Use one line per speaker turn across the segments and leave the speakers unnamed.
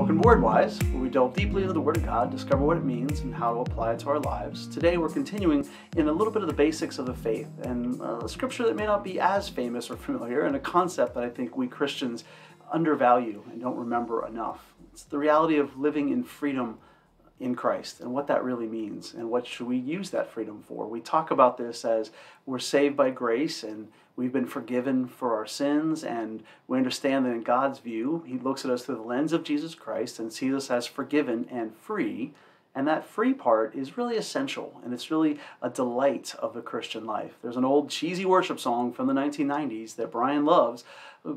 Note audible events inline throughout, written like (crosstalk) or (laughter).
Welcome to Wordwise, where we delve deeply into the Word of God, discover what it means, and how to apply it to our lives. Today, we're continuing in a little bit of the basics of the faith and uh, a scripture that may not be as famous or familiar, and a concept that I think we Christians undervalue and don't remember enough. It's the reality of living in freedom in Christ and what that really means and what should we use that freedom for. We talk about this as we're saved by grace and we've been forgiven for our sins and we understand that in God's view, he looks at us through the lens of Jesus Christ and sees us as forgiven and free. And that free part is really essential and it's really a delight of the Christian life. There's an old cheesy worship song from the 1990s that Brian loves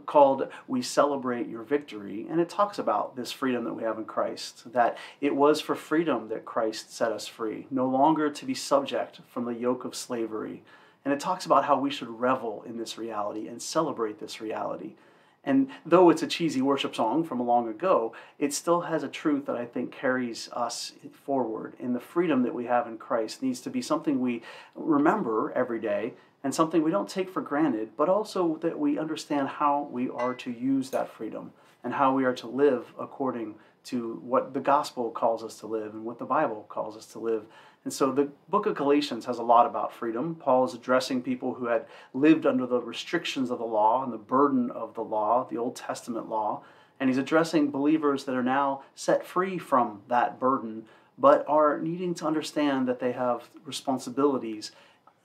called We Celebrate Your Victory. And it talks about this freedom that we have in Christ, that it was for freedom that Christ set us free, no longer to be subject from the yoke of slavery. And it talks about how we should revel in this reality and celebrate this reality. And though it's a cheesy worship song from a long ago, it still has a truth that I think carries us forward. And the freedom that we have in Christ needs to be something we remember every day and something we don't take for granted, but also that we understand how we are to use that freedom and how we are to live according to what the gospel calls us to live and what the Bible calls us to live. And so the book of Galatians has a lot about freedom. Paul is addressing people who had lived under the restrictions of the law and the burden of the law, the Old Testament law. And he's addressing believers that are now set free from that burden, but are needing to understand that they have responsibilities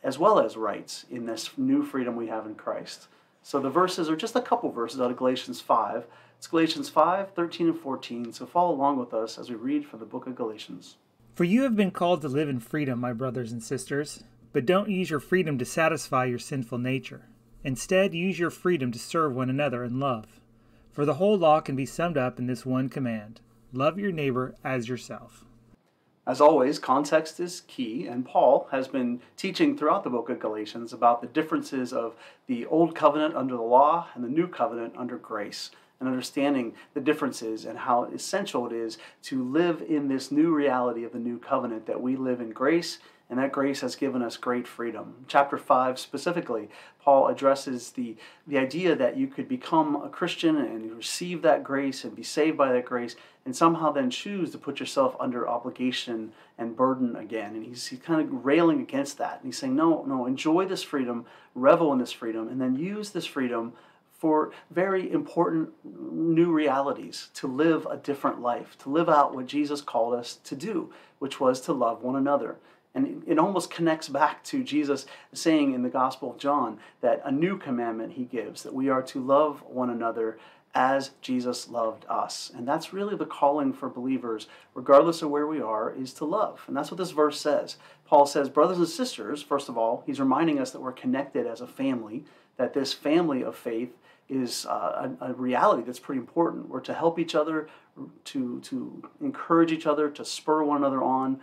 as well as rights in this new freedom we have in Christ. So the verses are just a couple verses out of Galatians 5. It's Galatians 5, 13, and 14. So follow along with us as we read from the book of Galatians.
For you have been called to live in freedom, my brothers and sisters, but don't use your freedom to satisfy your sinful nature. Instead, use your freedom to serve one another in love. For the whole law can be summed up in this one command love your neighbor as yourself.
As always, context is key, and Paul has been teaching throughout the book of Galatians about the differences of the old covenant under the law and the new covenant under grace and understanding the differences and how essential it is to live in this new reality of the new covenant that we live in grace and that grace has given us great freedom. Chapter 5 specifically, Paul addresses the, the idea that you could become a Christian and receive that grace and be saved by that grace and somehow then choose to put yourself under obligation and burden again. And he's, he's kind of railing against that. And he's saying, no, no, enjoy this freedom, revel in this freedom, and then use this freedom for very important new realities to live a different life, to live out what Jesus called us to do, which was to love one another. And it almost connects back to Jesus saying in the Gospel of John that a new commandment he gives, that we are to love one another as Jesus loved us. And that's really the calling for believers, regardless of where we are, is to love. And that's what this verse says. Paul says, brothers and sisters, first of all, he's reminding us that we're connected as a family, that this family of faith is uh, a, a, reality that's pretty important. We're to help each other, to, to encourage each other, to spur one another on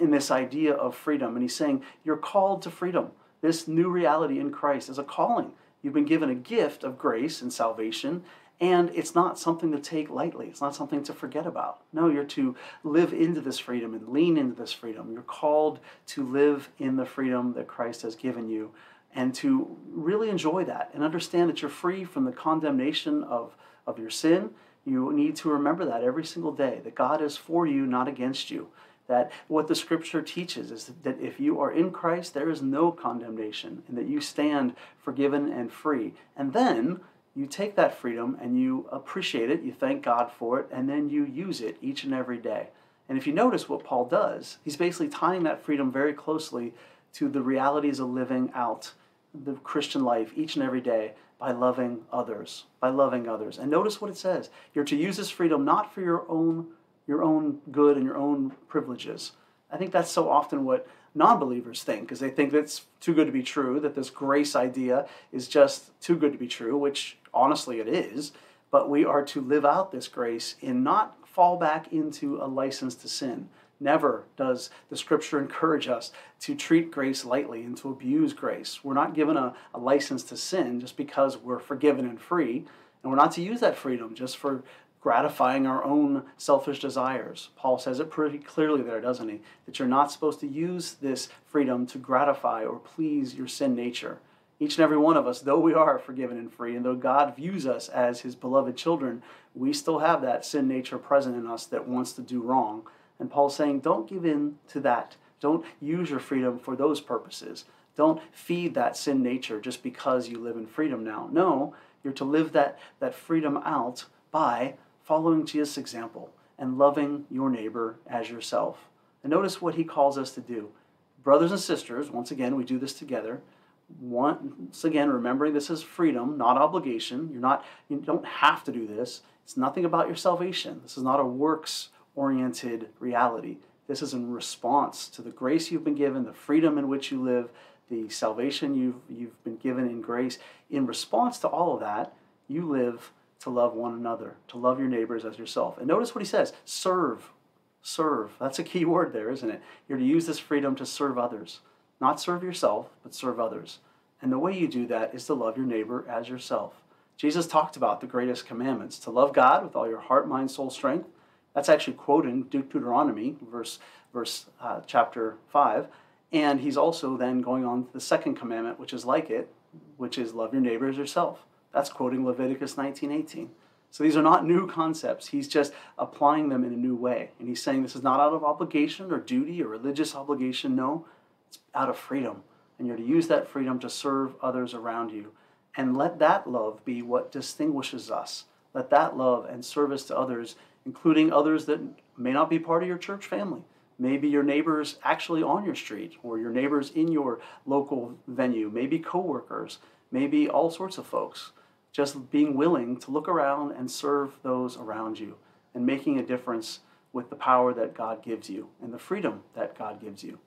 in this idea of freedom. And he's saying, You're called to freedom. This new reality in Christ is a calling. You've been given a gift of grace and salvation, and it's not something to take lightly. It's not something to forget about. No, you're to live into this freedom and lean into this freedom. You're called to live in the freedom that Christ has given you and to really enjoy that and understand that you're free from the condemnation of, of your sin. You need to remember that every single day, that God is for you, not against you. That what the scripture teaches is that if you are in Christ, there is no condemnation, and that you stand forgiven and free. And then you take that freedom and you appreciate it, you thank God for it, and then you use it each and every day. And if you notice what Paul does, he's basically tying that freedom very closely to the realities of living out the Christian life each and every day by loving others, by loving others. And notice what it says. You're to use this freedom not for your own your own good and your own privileges. I think that's so often what non-believers think because they think that's too good to be true, that this grace idea is just too good to be true, which honestly it is, but we are to live out this grace and not fall back into a license to sin. Never does the scripture encourage us to treat grace lightly and to abuse grace. We're not given a, a, license to sin just because we're forgiven and free, and we're not to use that freedom just for gratifying our own selfish desires. Paul says it pretty clearly there, doesn't he? That you're not supposed to use this freedom to gratify or please your sin nature. Each and every one of us, though we are forgiven and free, and though God views us as his beloved children, we still have that sin nature present in us that wants to do wrong. And Paul's saying, don't give in to that. Don't use your freedom for those purposes. Don't feed that sin nature just because you live in freedom now. No, you're to live that, that freedom out by following Jesus' example and loving your neighbor as yourself. And notice what he calls us to do. Brothers and sisters, once again, we do this together. Once again, remembering this is freedom, not obligation. You're not, you don't have to do this. It's nothing about your salvation. This is not a works oriented reality. This is in response to the grace you've been given, the freedom in which you live, the salvation you've, you've been given in grace. In response to all of that, you live to love one another, to love your neighbors as yourself. And notice what he says serve. Serve. That's a key (laughs) word there, isn't it? You're to use this freedom to serve others. Not serve yourself, but serve others. And the way you do that is to love your neighbor as yourself. Jesus talked about the greatest commandments to love God with all your heart, mind, soul, strength. That's actually quoting Deuteronomy, verse, verse uh, chapter 5. And he's also then going on to the second commandment, which is like it, which is love your neighbor as yourself. That's quoting Leviticus 19:18. So these are not new concepts. He's just applying them in a new way. And he's saying this is not out of obligation or duty or religious obligation. No, out of freedom. And you're to use that freedom to serve others around you. And let that love be what distinguishes us. Let that love and service to others, including others that may not be part of your church family. Maybe your neighbors actually on your street or your neighbors in your local venue, maybe coworkers, maybe all sorts of folks just being willing to look around and serve those around you and making a difference with the power that God gives you and the freedom that God gives you.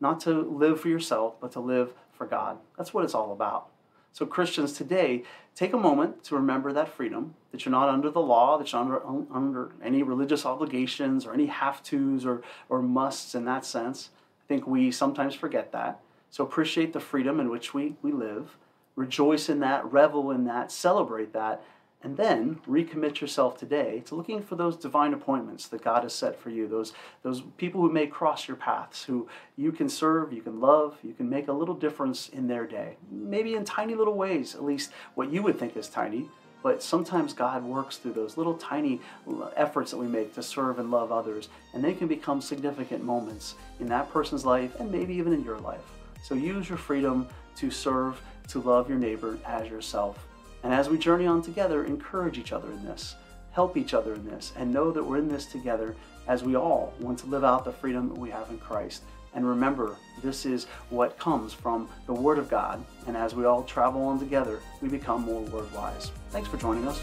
Not to live for yourself, but to live for God. That's what it's all about. So, Christians today, take a moment to remember that freedom, that you're not under the law, that you're under, under any religious obligations or any have tos or, or musts in that sense. I think we sometimes forget that. So, appreciate the freedom in which we, we live rejoice in that, revel in that, celebrate that, and then recommit yourself today to looking for those divine appointments that God has set for you, those, those people who may cross your paths, who you can serve, you can love, you can make a little difference in their day. Maybe in tiny little ways, at least what you would think is tiny, but sometimes God works through those little tiny efforts that we make to serve and love others, and they can become significant moments in that person's life and maybe even in your life. So use your freedom to serve to love your neighbor as yourself. And as we journey on together, encourage each other in this, help each other in this, and know that we're in this together as we all want to live out the freedom that we have in Christ. And remember, this is what comes from the Word of God. And as we all travel on together, we become more word wise. Thanks for joining us.